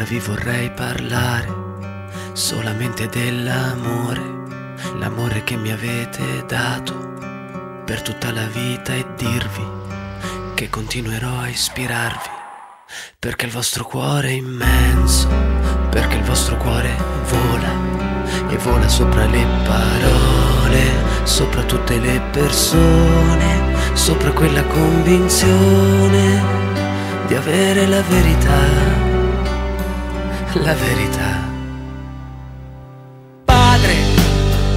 ora vi vorrei parlare solamente dell'amore, l'amore che mi avete dato per tutta la vita e dirvi che continuerò a ispirarvi, perché il vostro cuore è immenso, perché il vostro cuore vola e vola sopra le parole, sopra tutte le persone, sopra quella convinzione di avere la verità, la verità. Padre,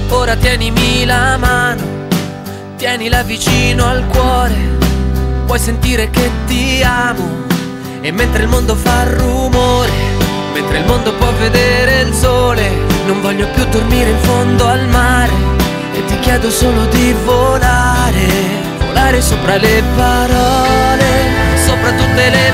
ora tienimi la mano tienila vicino al cuore, puoi sentire che ti amo. E mentre il mondo fa rumore, mentre il mondo può vedere il sole, non voglio più dormire in fondo al mare. E ti chiedo solo di volare, volare sopra le parole, sopra tutte le persone,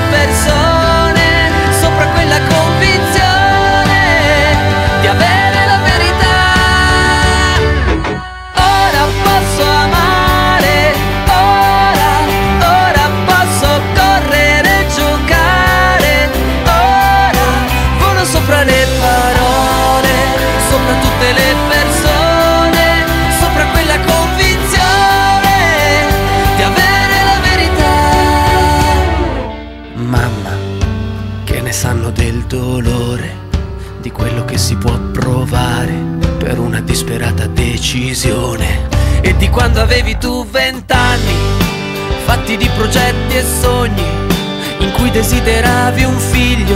dolore di quello che si può provare per una disperata decisione? E di quando avevi tu vent'anni fatti di progetti e sogni in cui desideravi un figlio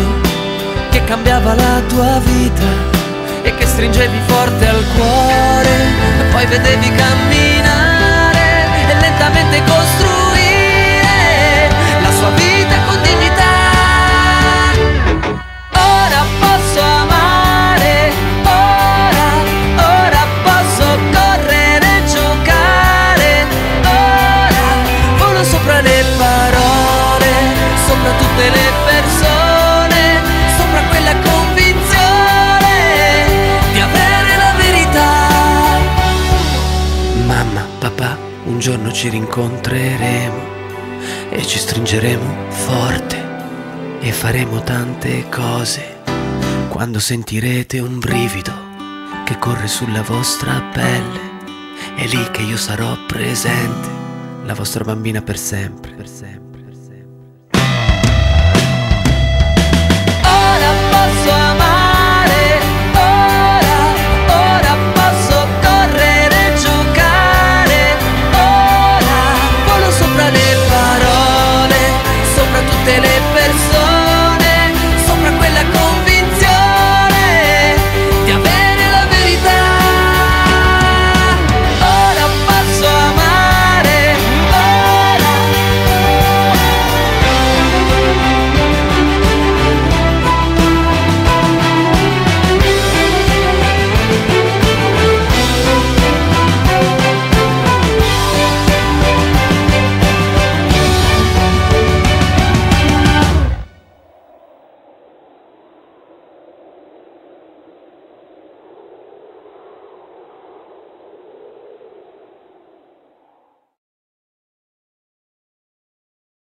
che cambiava la tua vita? che stringevi forte al cuore poi vedevi camminare e lentamente costruire giorno ci rincontreremo e ci stringeremo forte e faremo tante cose. Quando sentirete un brivido che corre sulla vostra pelle, è lì che io sarò presente, la vostra bambina per sempre, per sempre.